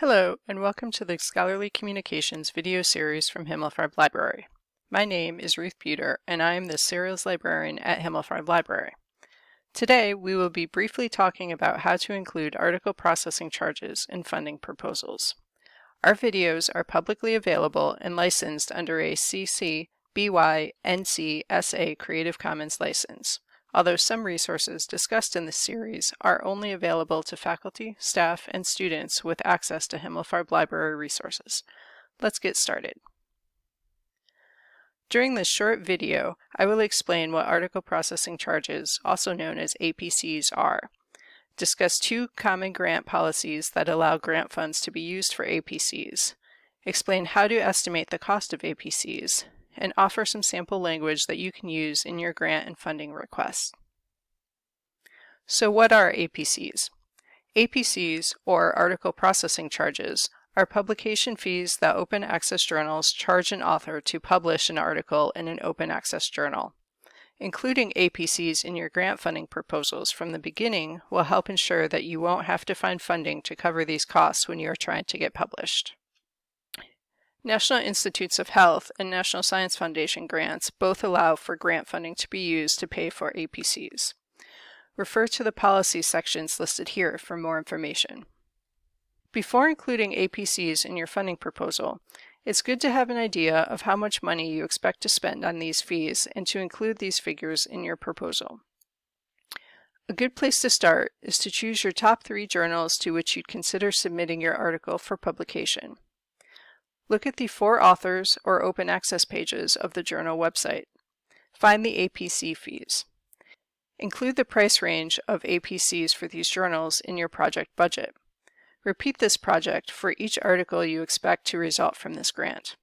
Hello, and welcome to the Scholarly Communications video series from Himmelfarb Library. My name is Ruth Bueter, and I am the Serials Librarian at Himmelfarb Library. Today, we will be briefly talking about how to include article processing charges in funding proposals. Our videos are publicly available and licensed under a CC BY NC SA Creative Commons license although some resources discussed in this series are only available to faculty, staff, and students with access to Himmelfarb Library resources. Let's get started. During this short video, I will explain what article processing charges, also known as APCs, are, discuss two common grant policies that allow grant funds to be used for APCs, explain how to estimate the cost of APCs, and offer some sample language that you can use in your grant and funding requests. So what are APCs? APCs, or article processing charges, are publication fees that open access journals charge an author to publish an article in an open access journal. Including APCs in your grant funding proposals from the beginning will help ensure that you won't have to find funding to cover these costs when you are trying to get published. National Institutes of Health and National Science Foundation grants both allow for grant funding to be used to pay for APCs. Refer to the policy sections listed here for more information. Before including APCs in your funding proposal, it's good to have an idea of how much money you expect to spend on these fees and to include these figures in your proposal. A good place to start is to choose your top three journals to which you'd consider submitting your article for publication. Look at the For Authors or Open Access pages of the journal website. Find the APC fees. Include the price range of APCs for these journals in your project budget. Repeat this project for each article you expect to result from this grant.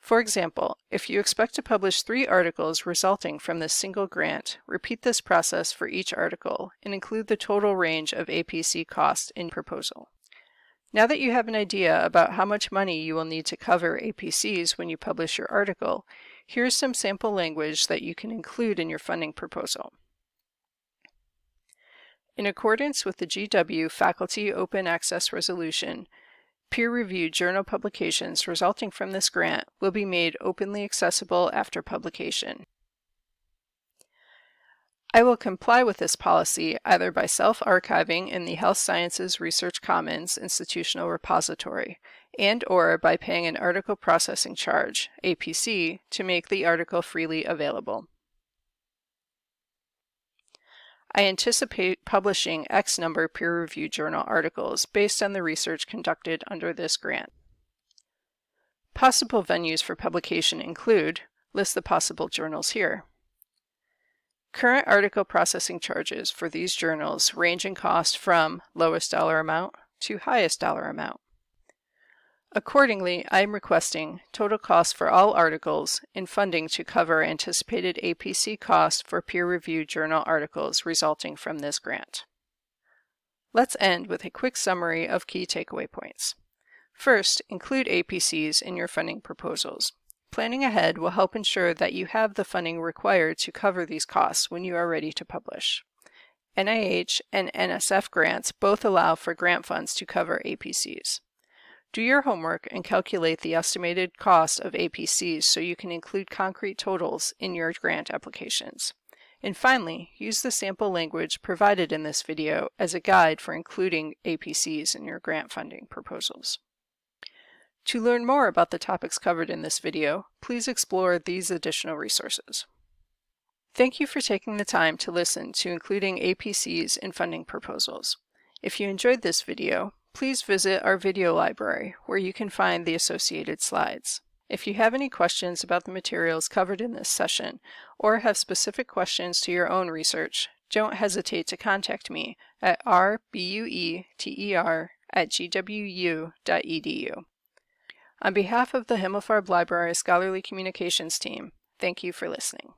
For example, if you expect to publish three articles resulting from this single grant, repeat this process for each article and include the total range of APC cost in proposal. Now that you have an idea about how much money you will need to cover APCs when you publish your article, here's some sample language that you can include in your funding proposal. In accordance with the GW Faculty Open Access Resolution, peer-reviewed journal publications resulting from this grant will be made openly accessible after publication. I will comply with this policy either by self-archiving in the Health Sciences Research Commons institutional repository and or by paying an article processing charge, APC, to make the article freely available. I anticipate publishing X number peer-reviewed journal articles based on the research conducted under this grant. Possible venues for publication include, list the possible journals here. Current article processing charges for these journals range in cost from lowest dollar amount to highest dollar amount. Accordingly, I am requesting total cost for all articles in funding to cover anticipated APC costs for peer-reviewed journal articles resulting from this grant. Let's end with a quick summary of key takeaway points. First, include APCs in your funding proposals. Planning ahead will help ensure that you have the funding required to cover these costs when you are ready to publish. NIH and NSF grants both allow for grant funds to cover APCs. Do your homework and calculate the estimated cost of APCs so you can include concrete totals in your grant applications. And finally, use the sample language provided in this video as a guide for including APCs in your grant funding proposals. To learn more about the topics covered in this video, please explore these additional resources. Thank you for taking the time to listen to including APCs in funding proposals. If you enjoyed this video, please visit our video library where you can find the associated slides. If you have any questions about the materials covered in this session or have specific questions to your own research, don't hesitate to contact me at rbueter at gwu.edu. On behalf of the Himmelfarb Library Scholarly Communications team, thank you for listening.